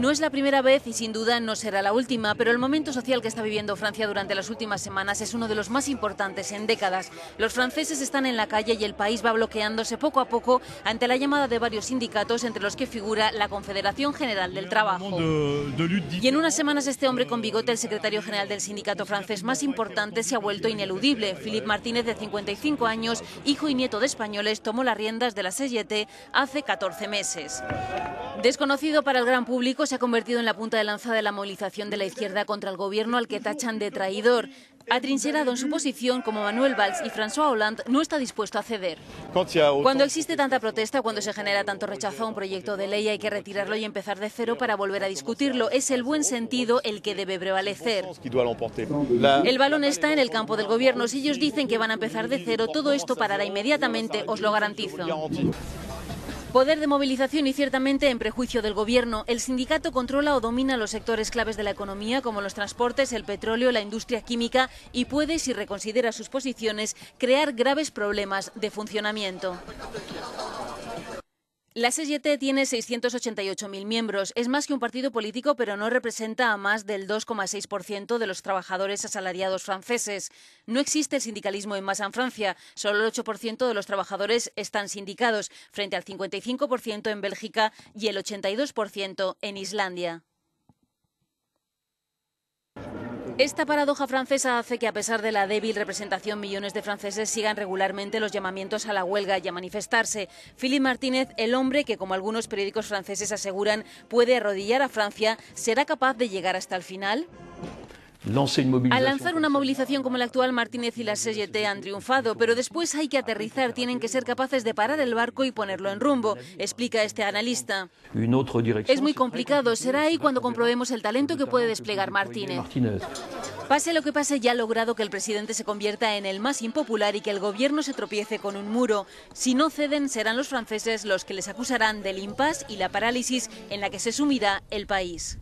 No es la primera vez y sin duda no será la última, pero el momento social que está viviendo Francia durante las últimas semanas es uno de los más importantes en décadas. Los franceses están en la calle y el país va bloqueándose poco a poco ante la llamada de varios sindicatos, entre los que figura la Confederación General del Trabajo. Y en unas semanas este hombre con bigote, el secretario general del sindicato francés más importante, se ha vuelto ineludible. Philippe Martínez, de 55 años, hijo y nieto de españoles, tomó las riendas de la CGT hace 14 meses. Desconocido para el gran público, se ha convertido en la punta de lanza de la movilización de la izquierda contra el gobierno al que tachan de traidor. Atrincherado en su posición como Manuel Valls y François Hollande, no está dispuesto a ceder. Cuando existe tanta protesta, cuando se genera tanto rechazo a un proyecto de ley, hay que retirarlo y empezar de cero para volver a discutirlo. Es el buen sentido el que debe prevalecer. El balón está en el campo del gobierno. Si ellos dicen que van a empezar de cero, todo esto parará inmediatamente, os lo garantizo. Poder de movilización y ciertamente en prejuicio del gobierno. El sindicato controla o domina los sectores claves de la economía como los transportes, el petróleo, la industria química y puede, si reconsidera sus posiciones, crear graves problemas de funcionamiento. La CGT tiene 688.000 miembros. Es más que un partido político, pero no representa a más del 2,6% de los trabajadores asalariados franceses. No existe el sindicalismo en masa en Francia. Solo el 8% de los trabajadores están sindicados, frente al 55% en Bélgica y el 82% en Islandia. Esta paradoja francesa hace que, a pesar de la débil representación, millones de franceses sigan regularmente los llamamientos a la huelga y a manifestarse. Philippe Martínez, el hombre que, como algunos periódicos franceses aseguran, puede arrodillar a Francia, ¿será capaz de llegar hasta el final? Al lanzar una movilización como la actual, Martínez y la CGT han triunfado, pero después hay que aterrizar, tienen que ser capaces de parar el barco y ponerlo en rumbo, explica este analista. Es muy complicado, será ahí cuando comprobemos el talento que puede desplegar Martínez. Pase lo que pase, ya ha logrado que el presidente se convierta en el más impopular y que el gobierno se tropiece con un muro. Si no ceden, serán los franceses los que les acusarán del impasse y la parálisis en la que se sumirá el país.